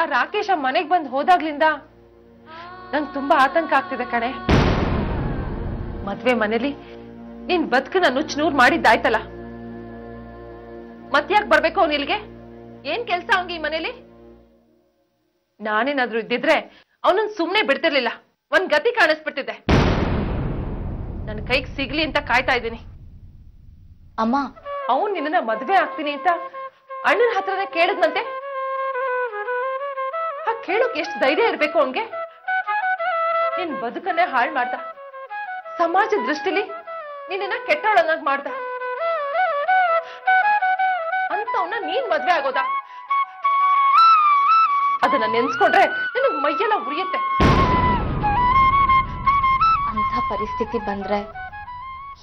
ಆ ರಾಕೇಶ ಮನೆಗ್ ಬಂದ್ ಹೋದಾಗ್ಲಿಂದ ನಂಗ್ ತುಂಬಾ ಆತಂಕ ಆಗ್ತಿದೆ ಕಣೆ. ಮದ್ವೆ ಮನೇಲಿ ನಿನ್ ಬದುಕನ್ನ ನುಚ್ಚ ನೂರ್ ಮಾಡಿದ್ದಾಯ್ತಲ್ಲ. ಮತ್ಯಾಕ್ ಬರ್ಬೇಕು ಅವ್ನ್ ಇಲ್ಗೆ ಏನ್ ಕೆಲ್ಸ ಅವ್ನ್ಗೆ ಈ ಮನೇಲಿ? ನಾನೇನಾದ್ರೂ ಇದ್ದಿದ್ರೆ ಅವನನ್ ಸುಮ್ನೆ ಬಿಡ್ತಿರ್ಲಿಲ್ಲ. ಒಂದ್ ಗತಿ ಕಾಣಿಸ್ಬಿಟ್ಟಿದೆ. ನನ್ ಕೈಗ್ ಸಿಗ್ಲಿ ಅಂತ ಕಾಯ್ತಾ ಇದ್ದೀನಿ. ಅಮ್ಮ. ಅವನ್ ನಿನ್ನ ಮದ್ವೆ ಆಗ್ತೀನಿ ಅಂತ ಅಣ್ಣನ ಹತ್ರನೇ ಕೇಳಿದ್ನಂತೆ. ಕೇಳೋಕ್ ಎಷ್ಟು ಧೈರ್ಯ ಇರಬೇಕು ಅವನ್ಗೆ? ನಿನ್ ಬದುಕನ್ನೇ ಹಾಳು ಮಾಡ್ದ. ಸಮಾಜ ದೃಷ್ಟಿಲಿ ನಿನ್ನ ಕೆಟ್ಟವಳನ್ನಾಗಿ ಮಾಡ್ದ. ಅಂತವನ್ನ ನೀನ್ ಮದ್ವೆ ಆಗೋದಾ. ಅದನ್ನ ನೆನ್ಸ್ಕೊಂಡ್ರೆ ನಿನಗ್ ಮೈಯೆಲ್ಲ ಉರಿಯುತ್ತೆ. ಅಂಥ ಪರಿಸ್ಥಿತಿ ಬಂದ್ರೆ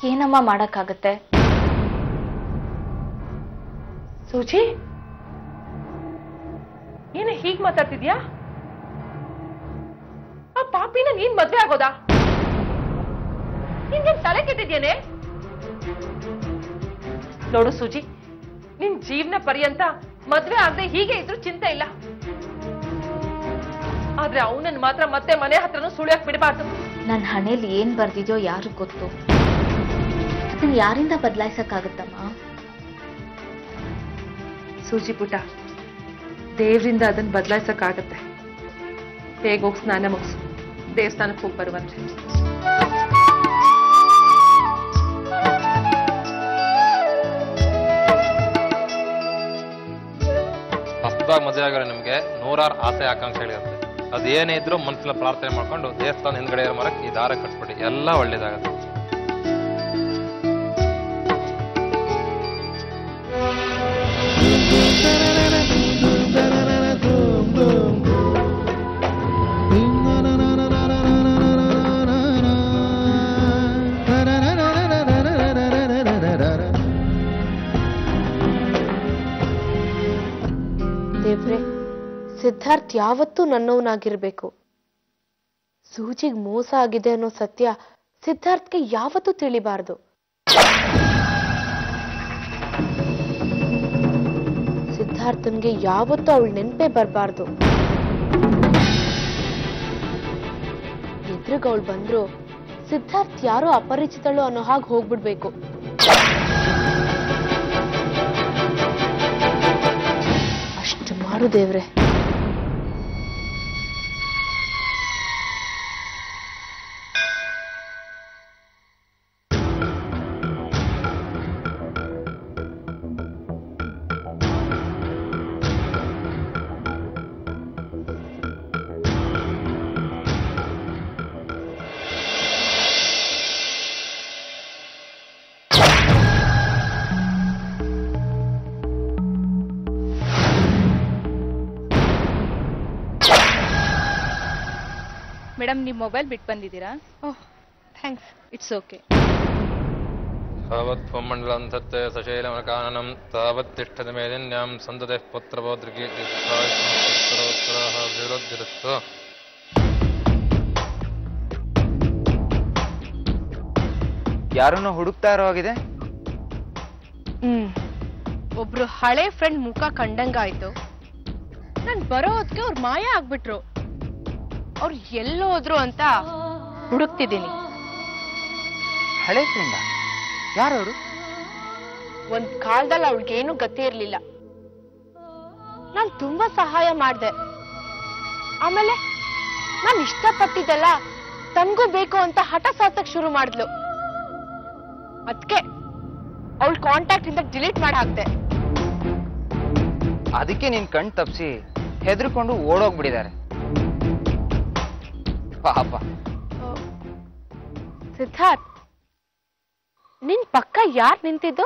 ಏನಮ್ಮ ಮಾಡಕ್ಕಾಗತ್ತೆ? ಸೂಜಿ? ಏನ ಹೀಗ್ ಮಾತಾಡ್ತಿದ್ಯಾ? ಆ ಪಾಪಿನ ನೀನ್ ಮದ್ವೆ ಆಗೋದಾ? ನಿನ್ಗೇನ್ ತಲೆ ಕೆಟ್ಟಿದ್ಯೇನೆ? ನೋಡು ಸೂಜಿ ನಿನ್ ಜೀವನ ಪರ್ಯಂತ ಮದ್ವೆ ಆಗದೆ ಹೀಗೆ ಇದ್ರು ಚಿಂತೆ ಇಲ್ಲ. ಆದ್ರೆ ಅವನನ್ನ ಮಾತ್ರ ಮತ್ತೆ ಮನೆ ಹತ್ರನೂ ಸುಳಿಯಕ್ ಬಿಡಬಾರ್ದು. ನನ್ನ ಹಣೆಯಲ್ಲಿ ಏನ್ ಬರ್ದಿದ್ಯೋ ಯಾರು ಗೊತ್ತು? ಅದನ್ನ ಯಾರಿಂದ ಬದಲಾಯಿಸಕ್ಕಾಗತ್ತಮ್ಮ? ಸೂಜಿ ಪುಟ ದೇವ್ರಿಂದ ಅದನ್ನ ಬದಲಾಯಿಸಕ್ಕಾಗತ್ತೆ. ಬೇಗ ಹೋಗಿ ಸ್ನಾನ ಮುಗಿಸು. ದೇವಸ್ಥಾನಕ್ಕೆ ಹೋಗಿ ಬರುವಂತೆ ಹೊಸದಾಗಿ ಮದುವೆ ಆಗಿರೋ ನಿಮಗೆ. ನೂರಾರು ಆಸೆ ಆಕಾಂಕ್ಷೆಗಳಿರುತ್ತೆ ಅದೇನೇ ಇದ್ರೂ ಮನಸ್ಸಲ್ಲಿ ಪ್ರಾರ್ಥನೆ ಮಾಡ್ಕೊಂಡು ದೇವಸ್ಥಾನ ಹಿಂದ್ಗಡೆ ಮರಕ್ಕೆ ಈ ದಾರ ಕಟ್ಬಿಡಿ. ಎಲ್ಲ ಒಳ್ಳೇದಾಗತ್ತೆ. ದೇವ್ರೆ, ಸಿದ್ಧಾರ್ಥ್ ಯಾವತ್ತೂ ನನ್ನವನಾಗಿರ್ಬೇಕು. ಸೂಜಿಗ್ ಮೋಸ ಆಗಿದೆ ಅನ್ನೋ ಸತ್ಯ ಸಿದ್ಧಾರ್ಥ್ಗೆ ಯಾವತ್ತೂ ತಿಳಿಬಾರ್ದು. ಸಿದ್ಧಾರ್ಥನ್ಗೆ ಯಾವತ್ತೂ ಅವಳು ನೆನ್ಪೇ ಬರಬಾರ್ದು. ಎದುರುಗ ಅವಳು ಬಂದ್ರು ಸಿದ್ಧಾರ್ಥ್ ಯಾರೋ ಅಪರಿಚಿತಳು ಅನ್ನೋ ಹಾಗೆ ಹೋಗ್ಬಿಡ್ಬೇಕು. ಅಷ್ಟು ಮಾಡು ದೇವ್ರೆ ಮೇಡಮ್ ನಿಮ್ಮ ಮೊಬೈಲ್ ಬಿಟ್ಟು ಬಂದಿದ್ದೀರಾ? Oh thanks. ಇಟ್ಸ್ ಓಕೆ ಅಭಿವೃದ್ಧಿರುತ್ತು. ಯಾರನ್ನೋ ಹುಡುಕ್ತಾ ಇರೋ ಆಗಿದೆ ಹ್ಮ್. ಒಬ್ರು ಹಳೆ ಫ್ರೆಂಡ್ ಮುಖ ಕಂಡಂಗಾಯ್ತು. ನಾನ್ ಬರೋ ಹೊತ್ತಿಗೆ ಅವ್ರು ಮಾಯ ಆಗ್ಬಿಟ್ರು. ಅವ್ರು ಎಲ್ಲೋದ್ರು ಅಂತ ಹುಡುಕ್ತಿದ್ದೀನಿ. ಹಳೆ ಫ್ರೆಂಡ ಯಾರವರು? ಒಂದ್ ಕಾಲದಲ್ಲಿ ಏನು ಗತಿ ಇರ್ಲಿಲ್ಲ. ನಾನ್ ತುಂಬಾ ಸಹಾಯ ಮಾಡ್ದೆ. ಆಮೇಲೆ ನಾನ್ ಇಷ್ಟಪಟ್ಟಿದ್ದಲ್ಲ ತನ್ಗೂ ಬೇಕು ಅಂತ ಹಠ ಸಾಧಕ್ ಶುರು ಮಾಡಿದ್ಲು. ಅದಕ್ಕೆ ಅವಳ ಕಾಂಟ್ಯಾಕ್ಟ್ ಇಂದ ಡಿಲೀಟ್ ಮಾಡಿ ಹಾಕ್ದೆ. ಅದಕ್ಕೆ ನೀನ್ ಕಣ್ ತಪ್ಸಿ ಹೆದರ್ಕೊಂಡು ಓಡೋಗ್ಬಿಟ್ಟಿದ್ದಾರೆ. ಪಾಪ. ಸಿದ್ಧಾರ್ಥ್ ನಿನ್ ಪಕ್ಕ ಯಾರ್ ನಿಂತಿದ್ದು?